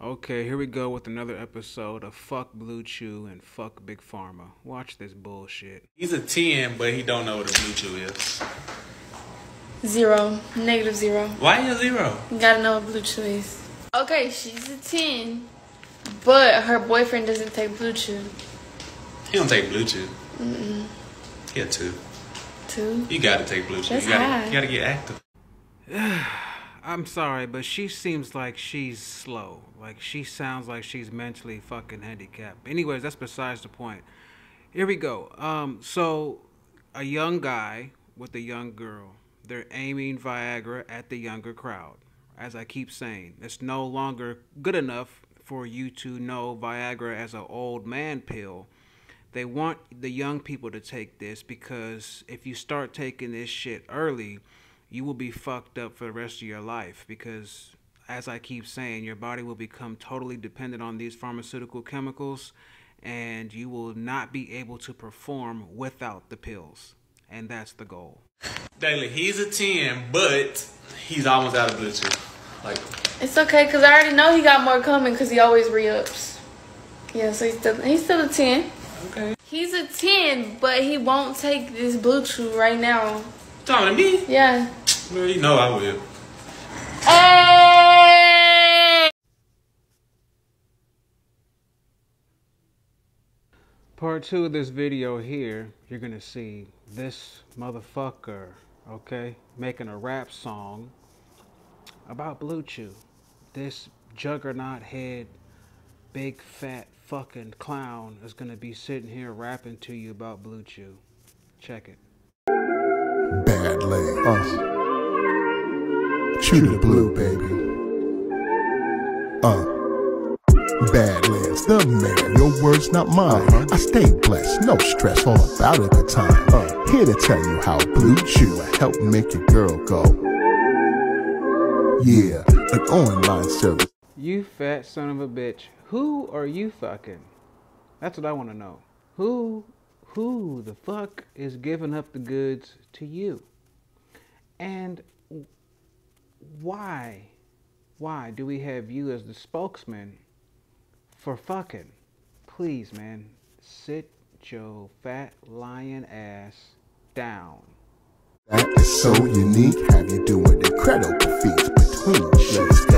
Okay, here we go with another episode of Fuck Blue Chew and Fuck Big Pharma. Watch this bullshit. He's a 10, but he don't know what a blue chew is. Zero. Negative zero. Why you a zero? You gotta know what blue chew is. Okay, she's a 10, but her boyfriend doesn't take blue chew. He don't take blue chew. Mm-mm. He a two. Two? You gotta take blue chew. That's you, gotta, high. you gotta get active. I'm sorry, but she seems like she's slow. Like she sounds like she's mentally fucking handicapped. Anyways, that's besides the point. Here we go. Um, so a young guy with a young girl. They're aiming Viagra at the younger crowd. As I keep saying, it's no longer good enough for you to know Viagra as an old man pill. They want the young people to take this because if you start taking this shit early, you will be fucked up for the rest of your life because as I keep saying, your body will become totally dependent on these pharmaceutical chemicals and you will not be able to perform without the pills. And that's the goal. Daily, he's a 10, but he's almost out of blue chew. Like, It's okay, because I already know he got more coming because he always re ups. Yeah, so he's still, he's still a 10. okay. He's a 10, but he won't take this blue chew right now. Talking to me? Yeah. Well, you know I will. Hey! Part two of this video here, you're gonna see this motherfucker, okay, making a rap song about Blue Chew. This juggernaut head, big fat fucking clown is gonna be sitting here rapping to you about Blue Chew. Check it. Badlands. Chew the blue, baby. Uh. Badlands, the man, your words not mine. I stay blessed, no stress, all about it the time. Uh, here to tell you how Blue Chew help make your girl go. Yeah, an online service. You fat son of a bitch. Who are you fucking? That's what I want to know. Who, who the fuck is giving up the goods to you? And why, why do we have you as the spokesman for fucking? Please, man, sit your fat lion ass down. That is so unique, have you doing incredible feats between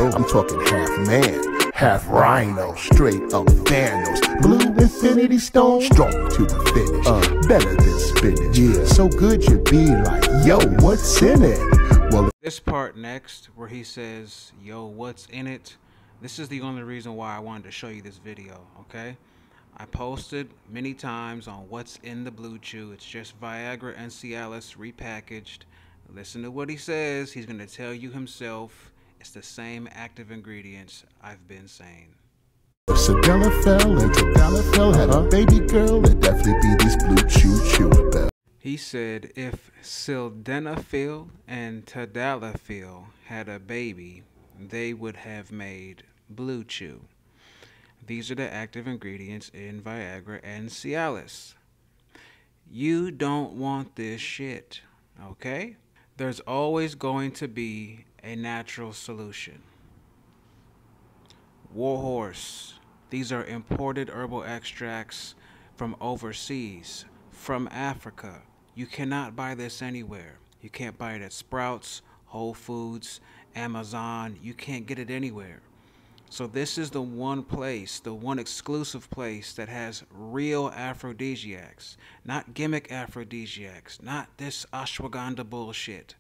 go. I'm talking half man, half rhino, straight up Thanos. Blue infinity stone, strong to the finish. Uh, better than spinach. Yeah, so good you be like, yo, what's in it? Well, This part next, where he says, Yo, what's in it? This is the only reason why I wanted to show you this video, okay? I posted many times on what's in the Blue Chew. It's just Viagra and Cialis repackaged. Listen to what he says. He's going to tell you himself. It's the same active ingredients I've been saying. if Sedella fell and tadalafil, had a baby girl, it'd definitely be these blue chew chewables. He said if sildenafil and tadalafil had a baby, they would have made Blue Chew. These are the active ingredients in Viagra and Cialis. You don't want this shit, okay? There's always going to be a natural solution. Warhorse. These are imported herbal extracts from overseas, from Africa. You cannot buy this anywhere. You can't buy it at Sprouts, Whole Foods, Amazon. You can't get it anywhere. So this is the one place, the one exclusive place that has real aphrodisiacs, not gimmick aphrodisiacs, not this ashwagandha bullshit.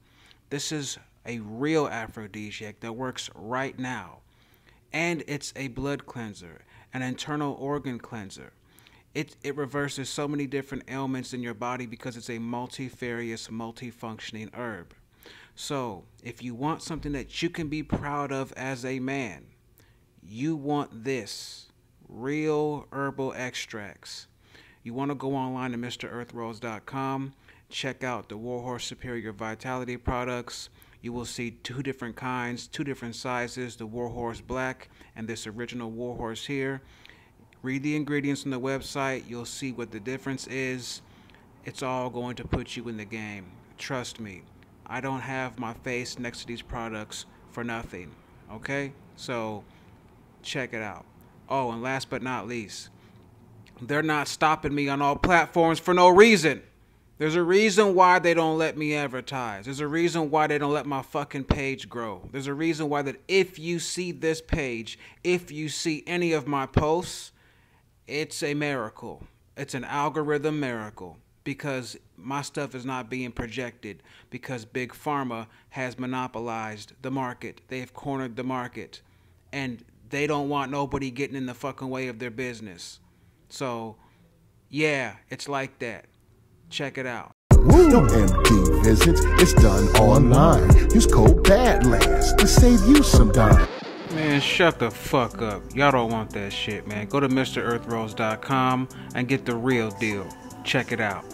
This is a real aphrodisiac that works right now. And it's a blood cleanser, an internal organ cleanser. It, it reverses so many different ailments in your body because it's a multifarious, multifunctioning herb. So, if you want something that you can be proud of as a man, you want this real herbal extracts. You want to go online to MrEarthRose.com, check out the Warhorse Superior Vitality products. You will see two different kinds, two different sizes the Warhorse Black and this original Warhorse here. Read the ingredients on the website, you'll see what the difference is. It's all going to put you in the game. Trust me, I don't have my face next to these products for nothing. Okay? So, Check it out. Oh, and last but not least, they're not stopping me on all platforms for no reason. There's a reason why they don't let me advertise. There's a reason why they don't let my fucking page grow. There's a reason why that if you see this page, if you see any of my posts, it's a miracle. It's an algorithm miracle because my stuff is not being projected because Big Pharma has monopolized the market. They've cornered the market and they don't want nobody getting in the fucking way of their business. So, yeah, it's like that. Check it out. No MD visits, it's done online. Use code BADLANDS to save you some time. Man, shut the fuck up. Y'all don't want that shit, man. Go to MrEarthRose.com and get the real deal. Check it out.